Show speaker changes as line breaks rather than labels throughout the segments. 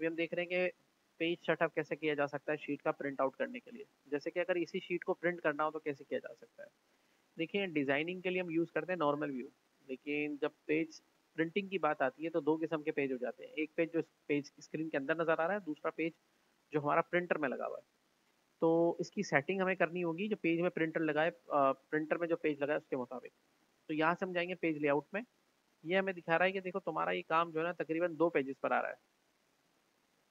अभी हम देख रहे हैं कि पेज सेटअप कैसे किया जा सकता है शीट का प्रिंट आउट करने के लिए। जैसे कि अगर इसी शीट को प्रिंट करना हो तो कैसे किया जा सकता है? देखिए डिज़ाइनिंग के लिए हम यूज़ करते हैं नॉर्मल व्यू लेकिन जब पेज प्रिंटिंग की बात आती है तो दो किस्म के पेज हो जाते हैं। एक पेज जो पेज स्क्रीन के अंदर नज़र आ रहा है, दूसरा पेज जो हमारा प्रिंटर में लगा हुआ है। तो इसकी सेटिंग हमें करनी होगी जो पेज में प्रिंटर लगाए प्रिंटर में जो पेज लगाए उसके मुताबिक। तो यहाँ से हम जाएँगे पेज लेआउट में। ये हमें दिखा रहा है कि देखो तुम्हारा ये काम जो है ना तकरीबन दो पेजेस पर आ रहा है।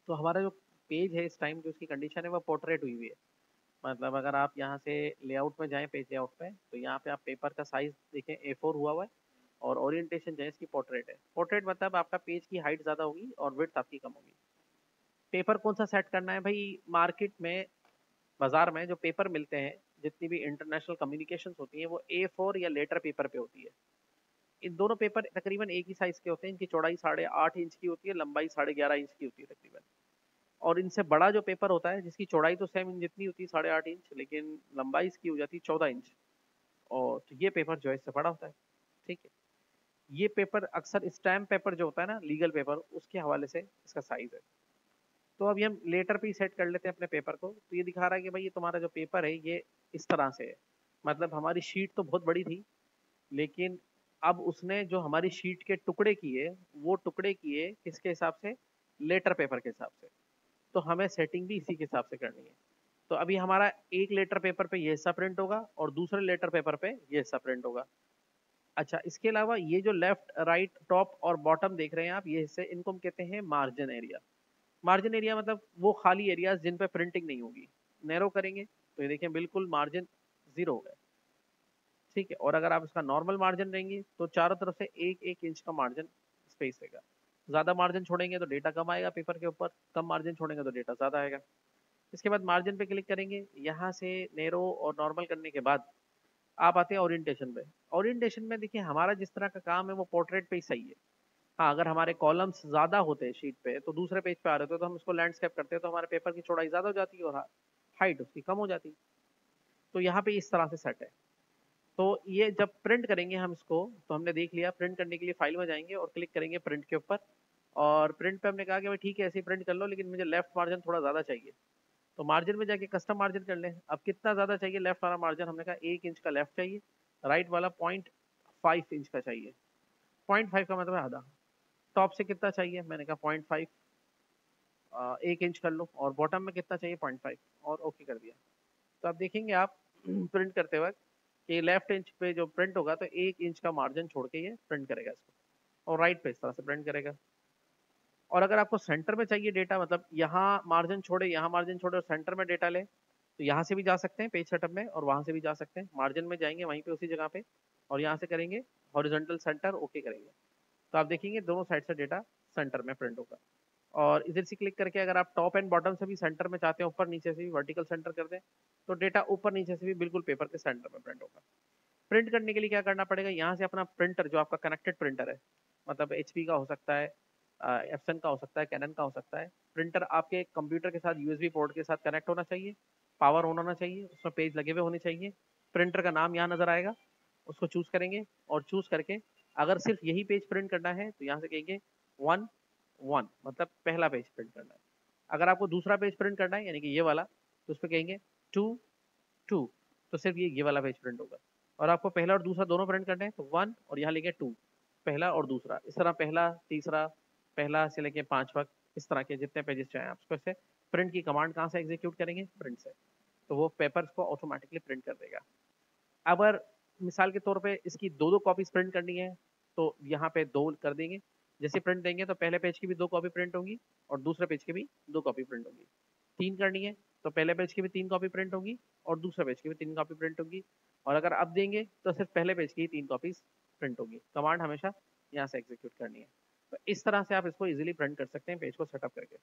तो हमारा जो पेज है इस टाइम जो उसकी कंडीशन है, वो पोर्ट्रेट हुई हुई है। मतलब अगर आप यहाँ से लेआउट में जाएँ पेज लेआउट पे तो यहाँ पे आप पेपर का साइज़ देखें ए फोर हुआ हुआ है और ओरिएंटेशन जो है इसकी पोर्ट्रेट है। पोर्ट्रेट मतलब आपका पेज की हाइट ज़्यादा होगी और विथ आपकी कम होगी। पेपर कौन सा सेट करना है? भाई मार्केट में, बाज़ार में जो पेपर मिलते हैं, जितनी भी इंटरनेशनल कम्युनिकेशन होती हैं, वो ए फोर या लेटर पेपर पे होती है। इन दोनों पेपर तकरीबन एक ही साइज़ के होते हैं। इनकी चौड़ाई साढ़े आठ इंच की होती है, लंबाई साढ़े ग्यारह इंच की होती है तकरीबन। और इनसे बड़ा जो पेपर होता है, जिसकी चौड़ाई तो सेम इंच जितनी होती है, साढ़े आठ इंच, लेकिन लंबाई इसकी हो जाती है चौदह इंच। और तो ये पेपर जो है, इससे बड़ा होता है। ठीक है? ये पेपर अक्सर स्टैम्प पेपर जो होता है ना, लीगल पेपर, उसके हवाले से इसका साइज़ है। तो अभी हम लेटर पे ही सेट कर लेते हैं अपने पेपर को। तो ये दिखा रहा है कि भाई ये तुम्हारा जो पेपर है, ये इस तरह से है। मतलब हमारी शीट तो बहुत बड़ी थी, लेकिन अब उसने जो हमारी शीट के टुकड़े किए, वो टुकड़े किए किसके हिसाब से? लेटर पेपर के हिसाब से। तो हमें सेटिंग भी इसी के हिसाब से करनी है। तो अभी हमारा एक लेटर पेपर पे ये हिस्सा प्रिंट होगा और दूसरे लेटर पेपर पे ये हिस्सा प्रिंट होगा। अच्छा इसके अलावा ये जो लेफ़्ट राइट टॉप और बॉटम देख रहे हैं आप, ये हिस्से इनको हम कहते हैं मार्जिन एरिया मार्जिन एरिया मतलब वो खाली एरियाज़ जिन पे प्रिंटिंग नहीं होगी। नैरो करेंगे तो ये देखें बिल्कुल मार्जिन ज़ीरो हो गए ठीक है, और अगर आप इसका नॉर्मल मार्जिन रहेंगे तो चारों तरफ़ से एक एक इंच का मार्जिन स्पेस रहेगा ज़्यादा मार्जिन छोड़ेंगे तो डेटा कम आएगा पेपर के ऊपर, कम मार्जिन छोड़ेंगे तो डेटा ज़्यादा आएगा। इसके बाद मार्जिन पे क्लिक करेंगे, यहाँ से नेरो और नॉर्मल करने के बाद आप आते हैं ओरिएंटेशन पे ओरिएंटेशन में देखिए, हमारा जिस तरह का काम है वो पोर्ट्रेट पे ही सही है। हाँ अगर हमारे कॉलम्स ज़्यादा होते हैं शीट पे तो दूसरे पेज पे आ रहे थे तो हम उसको लैंडस्केप करते हैं तो हमारे पेपर की चौड़ाई ज़्यादा हो जाती है और हाइट उसकी कम हो जाती तो यहाँ पे इस तरह से सेट है। तो ये जब प्रिंट करेंगे हम इसको तो हमने देख लिया प्रिंट करने के लिए फ़ाइल में जाएँगे और क्लिक करेंगे प्रिंट के ऊपर। और प्रिंट पे हमने कहा कि भाई ठीक है, ऐसे ही प्रिंट कर लो, लेकिन मुझे लेफ़्ट मार्जिन थोड़ा ज़्यादा चाहिए। तो मार्जिन में जाके कस्टम मार्जिन कर लें। अब कितना ज़्यादा चाहिए? लेफ़्ट वाला मार्जिन हमने कहा एक इंच का लेफ़्ट चाहिए। राइट वाला पॉइंट फाइव इंच का चाहिए। पॉइंट फाइव का मतलब आधा। टॉप से कितना चाहिए? मैंने कहा पॉइंट फाइव एक इंच कर लो। और बॉटम में कितना चाहिए? पॉइंट फाइव और ओके कर दिया। तो आप देखेंगे आप प्रिंट करते वक्त कि लेफ़्ट इंच पे जो प्रिंट होगा तो एक इंच का मार्जिन छोड़ के ये प्रिंट करेगा इसको। और राइट पे इस तरह से प्रिंट करेगा। और अगर आपको सेंटर में चाहिए डेटा मतलब यहाँ मार्जिन छोड़े, यहाँ मार्जिन छोड़े और सेंटर में डेटा ले तो यहाँ से भी जा सकते हैं पेज सेटअप में और वहाँ से भी जा सकते हैं। मार्जिन में जाएँगे वहीं पे उसी जगह पे और यहाँ से करेंगे हॉरिजेंटल सेंटर ओके करेंगे। तो आप देखेंगे दोनों साइड से डेटा सेंटर में प्रिंट होगा। और इधर से क्लिक करके अगर आप टॉप एंड बॉटम से भी सेंटर में चाहते हैं, ऊपर नीचे से भी वर्टिकल सेंटर कर दें तो डेटा ऊपर नीचे से भी बिल्कुल पेपर के सेंटर में प्रिंट होगा। प्रिंट करने के लिए क्या करना पड़ेगा? यहाँ से अपना प्रिंटर जो आपका कनेक्टेड प्रिंटर है मतलब एचपी का हो सकता है एफसन का हो सकता है कैनन का हो सकता है। प्रिंटर आपके कंप्यूटर के साथ यूएसबी पोर्ट के साथ कनेक्ट होना चाहिए। पावर ऑन होना चाहिए, उसमें पेज लगे हुए होने चाहिए। प्रिंटर का नाम यहाँ नज़र आएगा, उसको चूज़ करेंगे और चूज़ करके अगर सिर्फ़ यही पेज प्रिंट करना है तो यहाँ से कहेंगे वन वन मतलब पहला पेज प्रिंट करना है। अगर आपको दूसरा पेज प्रिंट करना है, यानी कि ये वाला तो उस पर कहेंगे टू टू तो सिर्फ़ ये ये वाला पेज प्रिंट होगा। और आपको पहला और दूसरा दोनों प्रिंट करना है तो वन और यहाँ लेंगे टू पहला और दूसरा। इस तरह पहला, तीसरा पहला से लेके पांचवा इस तरह के जितने पेजेस चाहें आप उसको से प्रिंट की कमांड कहाँ से एग्जीक्यूट करेंगे? प्रिंट से। तो वो पेपर को ऑटोमेटिकली प्रिंट कर देगा। अगर मिसाल के तौर पे इसकी दो दो कॉपीज प्रिंट करनी है तो यहाँ पे दो कर देंगे। जैसे प्रिंट देंगे तो पहले पेज की भी दो कॉपी प्रिंट होंगी और दूसरे पेज की भी दो कॉपी प्रिंट होंगी। तीन करनी है तो पहले पेज की भी तीन कॉपी प्रिंट होंगी और दूसरे पेज की भी तीन कॉपी प्रिंट होंगी। और अगर अब देंगे तो सिर्फ़ पहले पेज की ही तीन कॉपीज प्रिंट होगी। कमांड हमेशा यहाँ से एग्जीक्यूट करनी है। तो इस तरह से आप इसको इजीली प्रिंट कर सकते हैं पेज को सेटअप करके।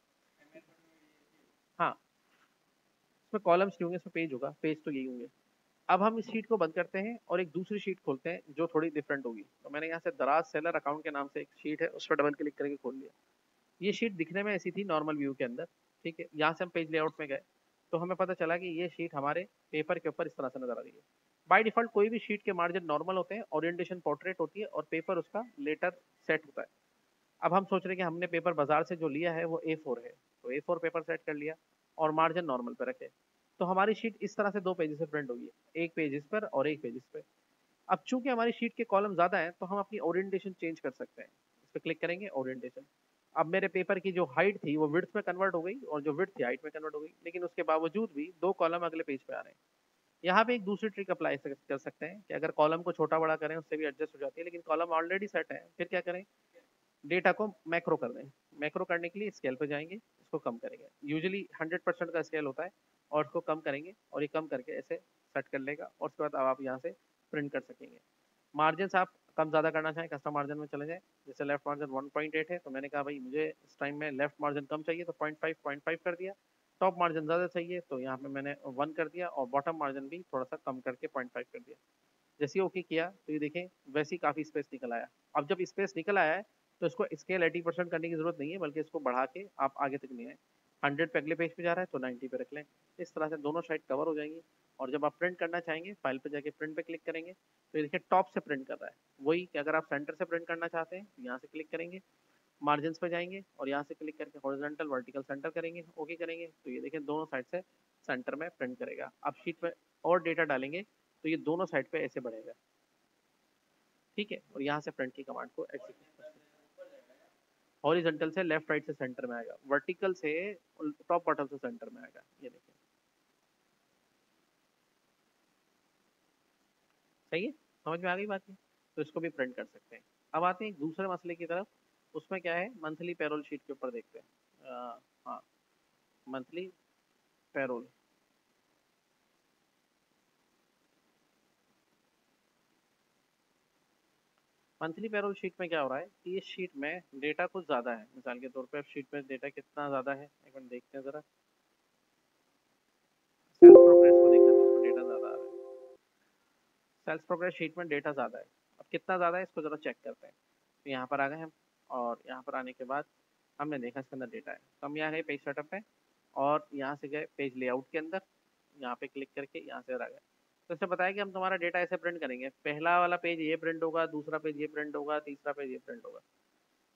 हाँ। इसमें कॉलम्स नहीं होंगे, इसमें पेज होगा। पेज तो यही होंगे। अब हम इस शीट को बंद करते हैं और एक दूसरी शीट खोलते हैं, जो थोड़ी डिफरेंट होगी। तो मैंने यहाँ से दराज सेलर अकाउंट के नाम से एक शीट है उस पर डबल क्लिक करके खोल लिया। ये शीट दिखने में ऐसी थी नॉर्मल व्यू के अंदर, ठीक है? यहाँ से हम पेज लेआउट में गए तो हमें पता चला कि ये शीट हमारे पेपर के ऊपर इस तरह से नज़र आ रही है। बाय डिफ़ॉल्ट कोई भी शीट के मार्जिन नॉर्मल होते हैं ओरिएंटेशन पोर्ट्रेट होती है और पेपर उसका लेटर सेट होता है। अब हम सोच रहे हैं कि हमने पेपर बाज़ार से जो लिया है, वो ए फोर है। तो ए फोर पेपर सेट कर लिया और मार्जिन नॉर्मल पे रखे। तो हमारी शीट इस तरह से दो पेजेस से प्रिंट होगी। एक पेज इस पर और एक पेज इस पर अब चूँकि हमारी शीट के कॉलम ज़्यादा हैं तो हम अपनी ओरिएंटेशन चेंज कर सकते हैं। इस पर क्लिक करेंगे ओरिएंटेशन अब मेरे पेपर की जो हाइट थी, वो विड्थ में कन्वर्ट हो गई और जो विड्थ थी हाइट में कन्वर्ट हो गई। लेकिन उसके बावजूद भी दो कॉलम अगले पेज पे आ रहे हैं। यहाँ पे एक दूसरी ट्रिक अप्लाई कर सकते हैं कि अगर कॉलम को छोटा बड़ा करें, उससे भी एडजस्ट हो जाती है। लेकिन कॉलम ऑलरेडी सेट है, फिर क्या करें? डेटा को मैक्रो कर दें मैक्रो करने के लिए स्केल पर जाएँगे इसको कम करेंगे। यूजुअली 100 परसेंट का स्केल होता है और उसको कम करेंगे और ये कम करके ऐसे सेट कर लेगा और उसके बाद अब आप यहाँ से प्रिंट कर सकेंगे। मार्जिन आप कम ज़्यादा करना चाहें कस्टम मार्जिन में चले जाएँ। जैसे लेफ़्ट मार्जिन 1.8 है तो मैंने कहा भाई मुझे इस टाइम में लेफ़्ट मार्जिन कम चाहिए तो 0.5 0.5 कर दिया। टॉप मार्जिन ज़्यादा चाहिए तो यहाँ पे मैंने वन कर दिया और बॉटम मार्जिन भी थोड़ा सा कम करके 0.5 कर दिया। जैसे ओके किया तो ये देखें, वैसे ही काफ़ी स्पेस निकल आया। अब जब स्पेस निकल आया है तो इसको स्केल एटी परसेंट करने की ज़रूरत नहीं है, बल्कि इसको बढ़ा के आप आगे तक ले आए। हंड्रेड पे अगले पेज पे जा रहा है तो नाइन्टी पे रख लें। इस तरह से दोनों साइड कवर हो जाएँगी। और जब आप प्रिंट करना चाहेंगे फ़ाइल पे जाके प्रिंट पे क्लिक करेंगे तो ये देखिए टॉप से प्रिंट कर रहा है। वही कि अगर आप सेंटर से प्रिंट करना चाहते हैं, यहाँ से क्लिक करेंगे मार्जिन पे जाएँगे और यहाँ से क्लिक करके हॉरिजेंटल वर्टिकल सेंटर करेंगे ओके करेंगे तो ये देखिए दोनों साइड से सेंटर में प्रिंट करेगा। आप शीट पे और डेटा डालेंगे तो ये दोनों साइड पे ऐसे बढ़ेगा। ठीक है? और यहाँ से प्रिंट की कमांड को एग्जीक्यूट हॉरिजॉन्टल से लेफ़्ट राइट से सेंटर में आएगा। वर्टिकल से टॉप बॉटम से सेंटर में आएगा, ये देखिए। सही है? समझ में आ गई बात है तो इसको भी प्रिंट कर सकते हैं। अब आते हैं दूसरे मसले की तरफ़। उसमें क्या है? मंथली पैरोल शीट के ऊपर देखते हैं। हाँ। Monthly payroll monthly payroll sheet में क्या हो रहा है कि इस शीट में डेटा कुछ ज़्यादा है। मिसाल के तौर पर शीट में डेटा कितना ज़्यादा है, एक मिनट देखते हैं ज़रा। सेल्स प्रोग्रेस को देखते हैं तो डेटा ज़्यादा आ रहा है। सेल्स प्रोग्रेस शीट में डेटा ज़्यादा है। अब कितना ज़्यादा है, इसको ज़रा चेक करते हैं। तो यहाँ पर आ गए हम, और यहाँ पर आने के बाद हमने देखा इसके अंदर डेटा है। तो हम यहाँ गए पेज सेटअप पे और यहाँ से गए पेज लेआउट के अंदर। यहाँ पे क्लिक करके यहाँ से आ गए। तो इससे बताया कि हम तुम्हारा डेटा ऐसे प्रिंट करेंगे। पहला वाला पेज ये प्रिंट होगा, दूसरा पेज ये प्रिंट होगा, तीसरा पेज ये प्रिंट होगा।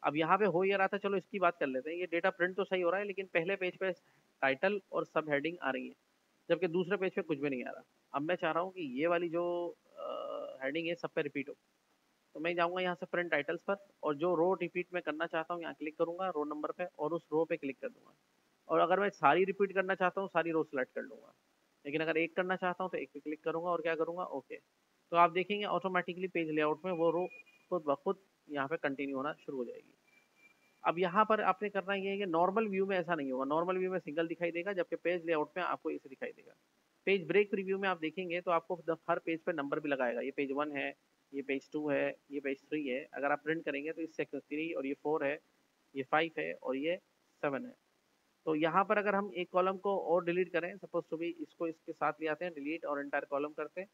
अब यहाँ पे हो ये रहा था, चलो इसकी बात कर लेते हैं। ये डेटा प्रिंट तो सही हो रहा है, लेकिन पहले पेज पे टाइटल और सब हेडिंग आ रही है, जबकि दूसरे पेज पे कुछ भी नहीं आ रहा। अब मैं चाह रहा हूँ कि ये वाली जो हेडिंग है, सब पे रिपीट हो। तो मैं जाऊँगा यहाँ से प्रिंट टाइटल्स पर, और जो रो रिपीट में करना चाहता हूँ, यहाँ क्लिक करूँगा रो नंबर पे, और उस रो पे क्लिक कर दूँगा। और अगर मैं सारी रिपीट करना चाहता हूँ, सारी रो सेलेक्ट कर लूँगा। लेकिन अगर एक करना चाहता हूँ तो एक पे क्लिक करूँगा और क्या करूँगा? ओके। तो आप देखेंगे ऑटोमेटिकली पेज लेआउट में वो रो खुद ब खुद यहाँ पे कंटिन्यू होना शुरू हो जाएगी। अब यहाँ पर आपने करना ये है कि नॉर्मल व्यू में ऐसा नहीं होगा। नॉर्मल व्यू में सिंगल दिखाई देगा, जबकि पेज लेआउट में आपको ऐसे दिखाई देगा। पेज ब्रेक प्रीव्यू में आप देखेंगे तो आपको हर पेज पे नंबर भी लगाएगा। ये पेज वन है, ये पेज टू है, ये पेज थ्री है। अगर आप प्रिंट करेंगे तो इससे थ्री और ये फोर है, ये फाइव है और ये सेवन है। तो यहाँ पर अगर हम एक कॉलम को और डिलीट करें, सपोज़ टू भी इसको इसके साथ ले आते हैं, डिलीट और इंटायर कॉलम करते हैं,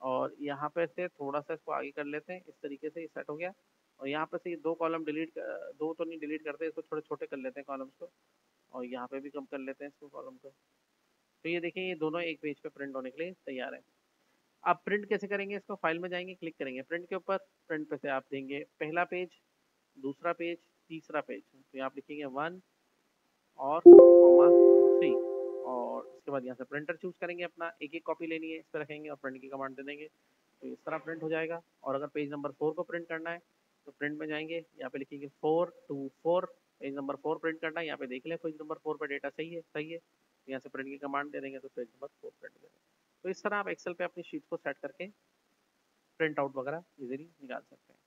और यहाँ पे से थोड़ा सा इसको आगे कर लेते हैं, इस तरीके से सेट हो गया, और यहाँ पे से ये दो कॉलम डिलीट दो तो नहीं डिलीट करते, इसको थोड़े छोटे कर लेते हैं कॉलम्स को, और यहाँ पे भी कम कर लेते हैं इसको कॉलम को। तो ये देखिए, ये दोनों एक पेज पे प्रिंट होने के लिए तैयार है। आप प्रिंट कैसे करेंगे, इसको फ़ाइल में जाएँगे, क्लिक करेंगे, प्रिंट के ऊपर, प्रिंट पे से आप देंगे पहला पेज, दूसरा पेज, तीसरा पेज तो यहाँ आप लिखेंगे वन और कॉमा थ्री और उसके बाद यहाँ से प्रिंटर चूज़ करेंगे अपना, एक एक कॉपी लेनी है, इस पर रखेंगे और प्रिंट की कमांड दे देंगे। तो इस तरह प्रिंट हो जाएगा और अगर पेज नंबर फोर को प्रिंट करना है तो प्रिंट में जाएँगे, यहाँ पे लिखेंगे four to four page number four print करना है, यहाँ पे देख लें पेज नंबर फोर पर डेटा सही है सही है तो यहाँ से प्रिंट की कमांड दे देंगे तो पेज नंबर फोर प्रिंट देंगे तो इस तरह आप एक्सेल पे अपनी शीट को सेट करके प्रिंट आउट वगैरह इजीली निकाल सकते हैं।